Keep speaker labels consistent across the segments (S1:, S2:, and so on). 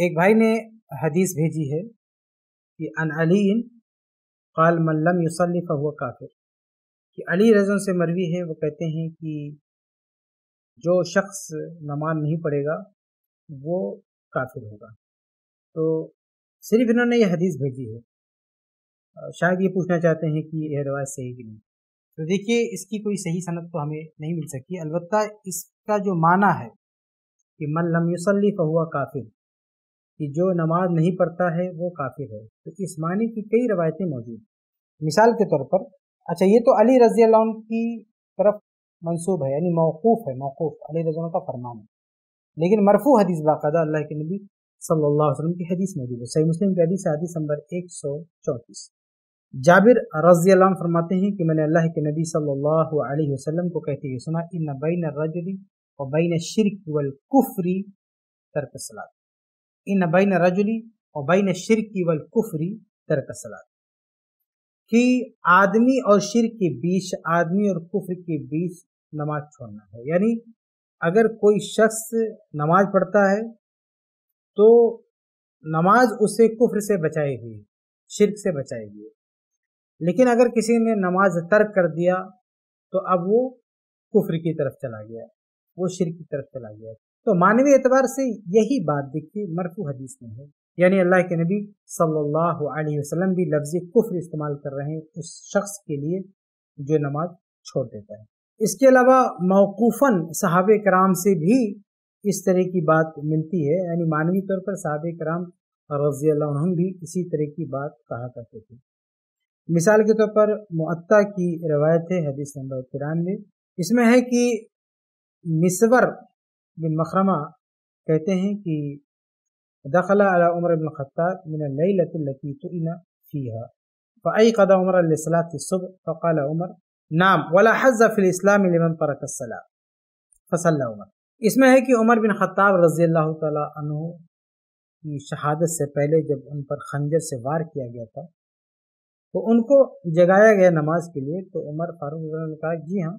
S1: एक भाई ने हदीस भेजी है कि अन अलीन काल मल्लम युसल्लिफ हुआ काफिर। कि अली रजन से मरवी है, वो कहते हैं कि जो शख्स नमाज़ नहीं पढ़ेगा, वो काफिर होगा। तो सिर्फ़ इन्होंने ये हदीस भेजी है। शायद ये पूछना चाहते हैं कि यह रवायत सही कि नहीं। तो देखिए, इसकी कोई सही सनत तो हमें नहीं मिल सकती अलबत्त इसका जो माना है कि मल्लम लम युसल्ली हुआ काफिर कि जो नमाज़ नहीं पढ़ता है, वो काफिर है। तो इस मानी की कई रवायतें मौजूद मिसाल के तौर पर अच्छा ये तो अली रज़ी की तरफ़ मंसूब है, यानी मौकूफ़ है, मौकूफ़, अली रज़ी का फरमान है। लेकिन मरफू हदीस बाकायदा अल्लाह के नबी सल्लल्लाहु अलैहि वसल्लम की हदीस मौजूद है। सही मुस्लिम की हदीस हदीस नंबर एक सौ चौंतीस। जाबिर रज़ी फरमाते हैं कि मैंने अल्लाह के नबी सल्लल्लाहु अलैहि वसल्लम को कहते हुए सुना इन बैन रजली और बैन शिरक वल कुफरी तर्क सलात। इन बैन रजुली और बैन शिरकी वल कुफरी तरक सलात कि आदमी और शिर के बीच, आदमी और कुफर के बीच नमाज़ छोड़ना है। यानी अगर कोई शख्स नमाज़ पढ़ता है तो नमाज़ उसे कुफर से बचाए हुई शिरक से बचाए हुई लेकिन अगर किसी ने नमाज़ तर्क कर दिया तो अब वो कुफर की तरफ़ चला गया, वो शिर की तरफ़ चला गया। तो मानवीय एतबार से यही बात दिखती मरफू हदीस में है। यानी अल्लाह के नबी सल्लल्लाहु अलैहि वसल्लम भी लफ्ज कुफ्र इस्तेमाल कर रहे हैं उस शख्स के लिए जो नमाज़ छोड़ देता है। इसके अलावा मौकूफ़न सहाब कराम से भी इस तरह की बात मिलती है। यानी मानवी तौर पर साहब कराम रज़ी भी इसी तरह की बात कहा करते थे। मिसाल के तौर पर मुअत्ता की रवायत है हदीस नंबर तिरानवे। इसमें है कि मिसवर बिन मखरमा कहते हैं कि, दखला अला उमर बिन खत्ताब मिन लती तो इन फ़ीहा। फ़ई कदा उमर सलात सुबह, फ़काल उमर, नाम, वला हज़ फिल इस्लाम परकसला फसल्ला उमर। इसमें है कि उमर बिन खत्ताब रज़ी अल्लाह तु की शहादत से पहले जब उन पर खंजर से वार किया गया था तो उनको जगाया गया नमाज़ के लिए तो उमर फारूक ने कहा, जी हाँ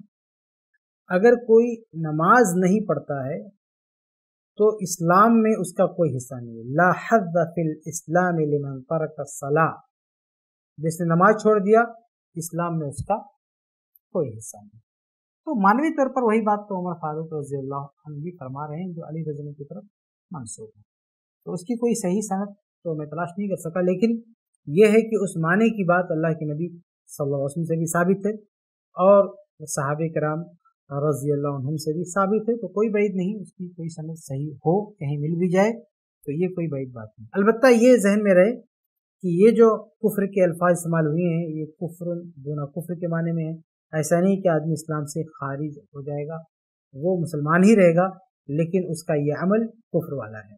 S1: अगर कोई नमाज़ नहीं पढ़ता है तो इस्लाम में उसका कोई हिस्सा नहीं है। ला फिल इस्लाम सला। जिसने नमाज़ छोड़ दिया, इस्लाम में उसका कोई हिस्सा नहीं। तो मानवीय तौर पर वही बात तो उमर फारूक रज़ी भी फरमा रहे हैं, जो अली रजन की तरफ़ मंसूब है। तो उसकी कोई सही सनत तो मैं तलाश नहीं कर सका, लेकिन यह है कि उस माने की बात अल्लाह के नबी सल्लल्लाहु अलैहि वसल्लम से भी साबित है। और सहाबे कराम रज़ी अल्लाह से भी साबित है तो कोई बैद नहीं, उसकी कोई समझ सही हो, कहीं मिल भी जाए तो ये कोई बैद बात नहीं। अलबत्त ये जहन में रहे कि ये जो कुफ्र के अल्फाज इस्तेमाल हुए हैं, ये कुफ्र दोना कुफ्र के माने में है, ऐसा नहीं कि आदमी इस्लाम से खारिज हो जाएगा, वो मुसलमान ही रहेगा, लेकिन उसका ये अमल कुफ्र वाला है।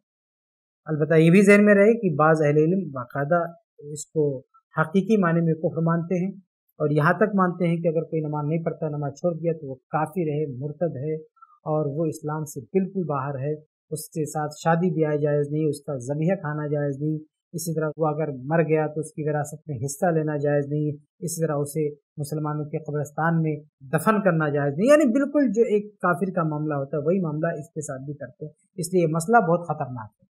S1: अलबत्त ये भी जहन में रहे कि बाज़ अहल बाकायदा इसको हकीकी माने में कुफ्र मानते हैं और यहाँ तक मानते हैं कि अगर कोई नमाज़ नहीं पढ़ता, नमाज़ छोड़ दिया तो वो काफिर है, मुर्तद है और वो इस्लाम से बिल्कुल बाहर है। उसके साथ शादी ब्याह जायज़ नहीं, उसका जबिया खाना जायज़ नहीं। इसी तरह वो अगर मर गया तो उसकी विरासत में हिस्सा लेना जायज़ नहीं। इसी तरह उसे मुसलमानों के कब्रस्तान में दफन करना जायज़ नहीं। यानी बिल्कुल जो एक काफिर का मामला होता है, वही मामला इसके साथ भी करते हैं। इसलिए मसला बहुत ख़तरनाक है।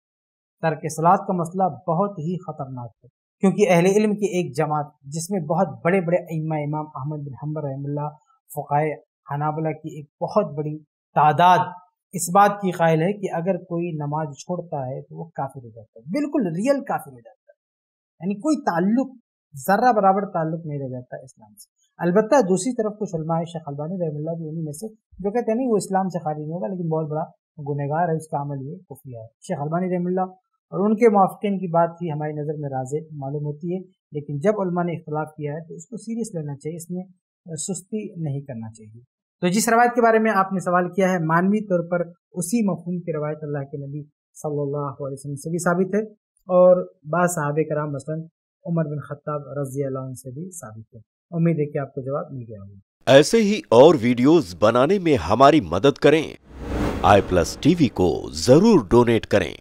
S1: तर्क सलाद का मसला बहुत ही ख़तरनाक है। क्योंकि अहले इल्म की एक जमात, जिसमें बहुत बड़े बड़े इमा इमाम अहमद बिन हम्बर रहमुल्ला, फ़ुकाए हनाबला की एक बहुत बड़ी तादाद इस बात की कायल है कि अगर कोई नमाज़ छोड़ता है तो वो काफिर हो जाता है। बिल्कुल रियल काफिर हो जाता है। यानी कोई ताल्लुक, ज़र्रा बराबर ताल्लुक नहीं रह जाता इस्लाम से। अलबत् दूसरी तरफ़ कुछ उलमा शेख अलबानी रहमुल्ला भी उन्हीं में से, जो कहते हैं नहीं, वो इस्लाम से खारिज नहीं होगा, लेकिन बहुत बड़ा गुनहगार है, उसका अमल ये कुफिया है। शेख अलबानी रहमुल्ला और उनके मुआफ़िन की बात ही हमारी नज़र में राज मालूम होती है, लेकिन जब उलमा ने इख्तलाफ किया है तो उसको सीरियस लेना चाहिए, इसमें सुस्ती नहीं करना चाहिए। तो जिस रवायत के बारे में आपने सवाल किया है मानवी तौर पर उसी मफहूम की रवायत अल्लाह के नबी सल्लल्लाहु अलैहि वसल्लम से भी साबित है, और बाद साहब कराम मसलन उमर बिन खत्ताब रज़ी से भी साबित है। उम्मीद है कि आपको जवाब मिल गया होगा।
S2: ऐसे ही और वीडियोस बनाने में हमारी मदद करें। आई प्लस टीवी को ज़रूर डोनेट करें।